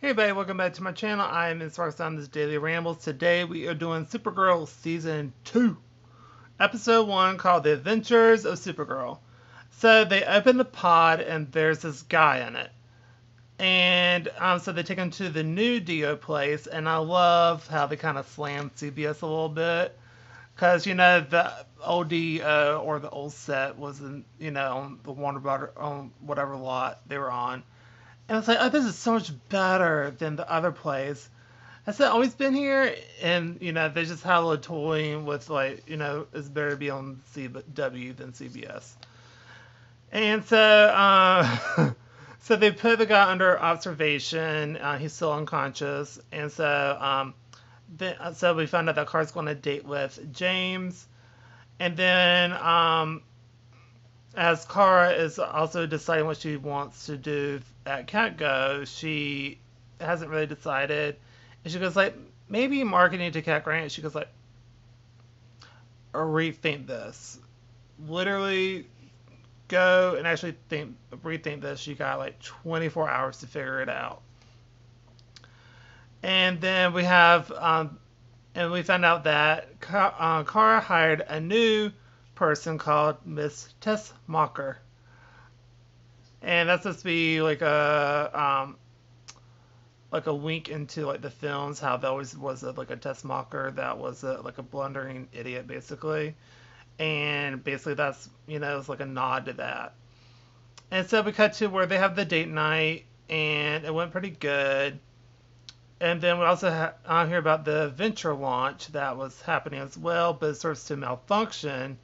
Hey everybody, welcome back to my channel. I am. Rox on this Daily Rambles. Today we are doing Supergirl Season 2, Episode 1 called The Adventures of Supergirl. So they open the pod and there's this guy in it. And um, so they take him to the new DEO place and I love how they kind of slam CBS a little bit. Because, you know, the old DEO or the old set was, in, you know, on the Warner Brothers, on whatever lot they were on and it's like, oh, this is so much better than the other plays. Has it always been here? And, you know, they just had a little toying with, like, you know, it's better to be on CW than CBS. And so, uh, so they put the guy under observation. Uh, he's still unconscious. And so, um, then, so we found out that Kara's going to date with James. And then, um, as Kara is also deciding what she wants to do at Catco, she hasn't really decided. And she goes like, maybe marketing to Cat Grant. She goes like, rethink this. Literally, go and actually think, rethink this. You got like 24 hours to figure it out. And then we have, um, and we found out that uh, Kara hired a new person called Miss Tess Mocker. And that's supposed to be like a um, like a wink into like the films, how there always was a, like a Teschmacher that was a, like a blundering idiot basically, and basically that's you know it's like a nod to that. And so we cut to where they have the date night, and it went pretty good. And then we also ha- uh, hear about the venture launch that was happening as well, but it starts to malfunction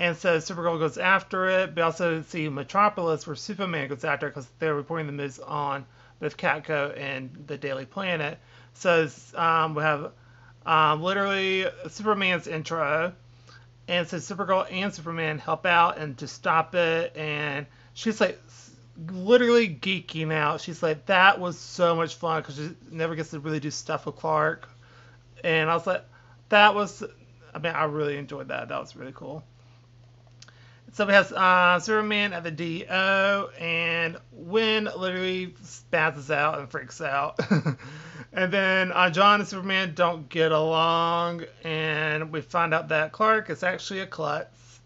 and so Supergirl goes after it. We also see Metropolis where Superman goes after it because they're reporting the news on both Catco and the Daily Planet. So um, we have um, literally Superman's intro. And so Supergirl and Superman help out and to stop it. And she's like literally geeking out. She's like, that was so much fun because she never gets to really do stuff with Clark. And I was like, that was, I mean, I really enjoyed that. That was really cool. So we have uh, Superman at the DEO, and Winn literally spazzes out and freaks out. and then uh, Jon and Superman don't get along, and we find out that Clark is actually a klutz.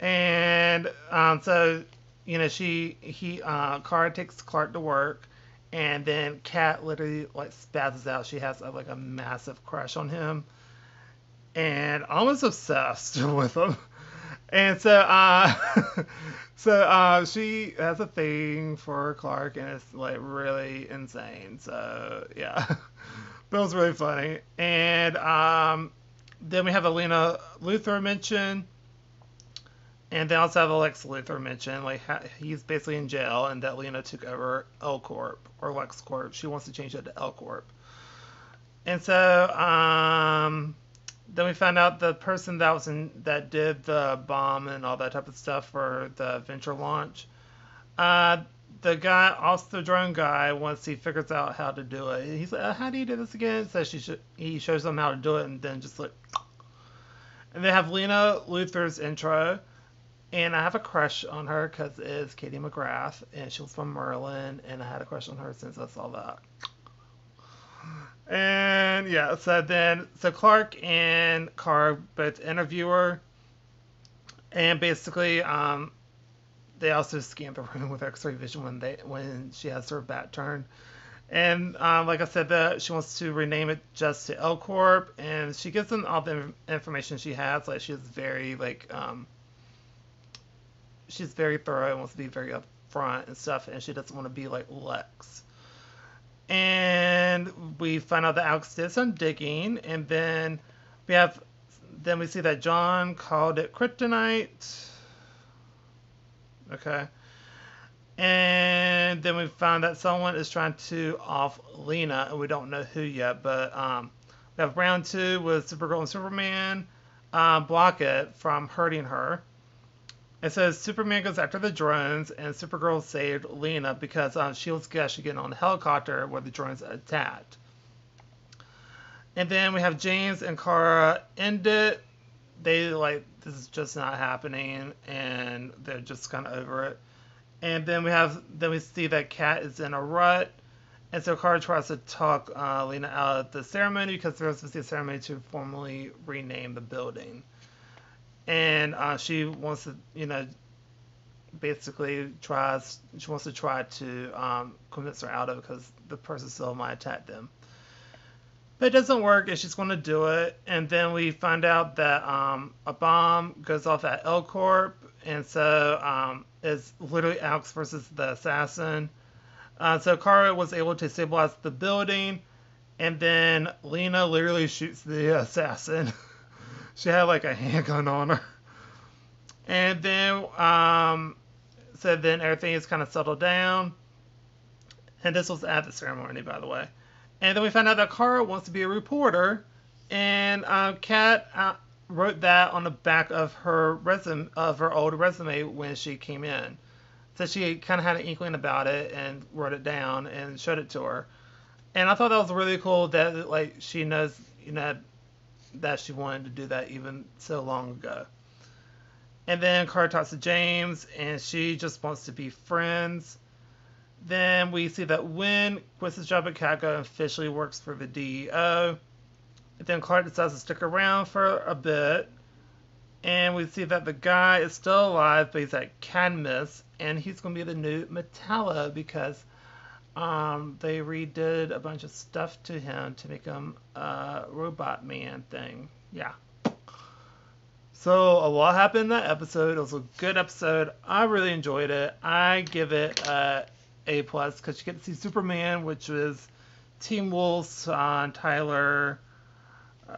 And um, so, you know, she he uh, Kara takes Clark to work, and then Cat literally like spazzes out. She has like a massive crush on him, and almost obsessed with him. And so, uh, so uh, she has a thing for Clark, and it's like really insane. So yeah, it was really funny. And um, then we have a Lena Luthor mention, and then also have Lex Luthor mention. Like he's basically in jail, and that Lena took over L Corp or Lex Corp. She wants to change it to L Corp. And so, um, then we found out the person that was in that did the bomb and all that type of stuff for the venture launch. Uh, the guy, also the drone guy, once he figures out how to do it, he's like, uh, "How do you do this again?" So she sh- he shows them how to do it, and then just like, and they have Lena Luthor's intro, and I have a crush on her because it's Katie McGrath, and she was from Merlin, and I had a crush on her since I saw that. And yeah, so then so Clark and Kara both interview her, and basically um, they also scan the room with X-ray vision when they when she has her bat turned. And um, like I said, that she wants to rename it just to L Corp, and she gives them all the information she has. Like she's very like um, she's very thorough and wants to be very upfront and stuff, and she doesn't want to be like Lex. And we find out that Alex did some digging, and then we have then we see that John called it kryptonite. Okay. And then we found that someone is trying to off Lena, and we don't know who yet, but um, we have round two with Supergirl and Superman uh, block it from hurting her. It says Superman goes after the drones, and Supergirl saved Lena because um, she was actually getting on the helicopter where the drones attacked. And then we have James and Kara end it. They like this is just not happening, and they're just kind of over it. And then we have then we see that Cat is in a rut, And so Kara tries to talk uh, Lena out of the ceremony because there was supposed to be a ceremony to formally rename the building. And uh, she wants to, you know, basically tries, she wants to try to um, convince her out of it because the person still might attack them. But it doesn't work, and she's going to do it. And then we find out that um, a bomb goes off at L Corp, and so um, it's literally Alex versus the assassin. Uh, so Kara was able to stabilize the building, and then Lena literally shoots the assassin. She had like a handgun on her. And then, um, so then everything is kind of settled down. And this was at the ceremony, by the way. And then we found out that Kara wants to be a reporter, and uh, Cat uh, wrote that on the back of her resume of her old resume when she came in. So she kind of had an inkling about it and wrote it down and showed it to her. And I thought that was really cool that like she knows you know that she wanted to do that even so long ago. And then Kara talks to James and she just wants to be friends. Then we see that Winn quits his job at Catco and officially works for the DEO. And then Clark decides to stick around for a bit. And we see that the guy is still alive, but he's at Cadmus, and he's going to be the new Metallo because um, they redid a bunch of stuff to him to make him a robot man thing. Yeah. So a lot happened in that episode. It was a good episode. I really enjoyed it. I give it a A plus because you get to see Superman, which was Teen Wolf's uh, Tyler.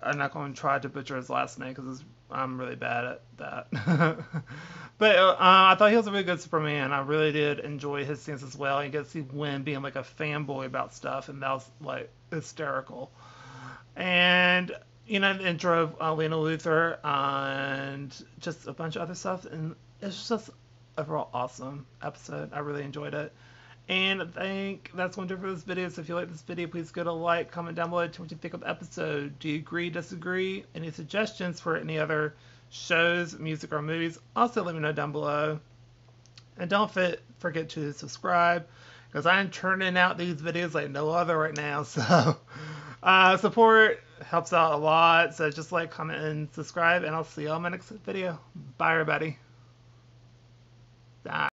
I'm not going to try to butcher his last name because I'm really bad at that. but uh, I thought he was a really good Superman. I really did enjoy his scenes as well. You get to see Winn being like a fanboy about stuff, and that was like hysterical. And you know, and drove uh, Lena Luthor and just a bunch of other stuff, and it's just overall awesome episode. I really enjoyed it. And I think that's going to do for this video. So if you like this video, please go to like, comment down below, tell me what you think of the episode. Do you agree, disagree? Any suggestions for any other shows, music, or movies? Also let me know down below. And don't forget to subscribe because I'm turning out these videos like no other right now. So uh, support helps out a lot. So just like, comment, and subscribe. And I'll see you on my next video. Bye, everybody. Bye.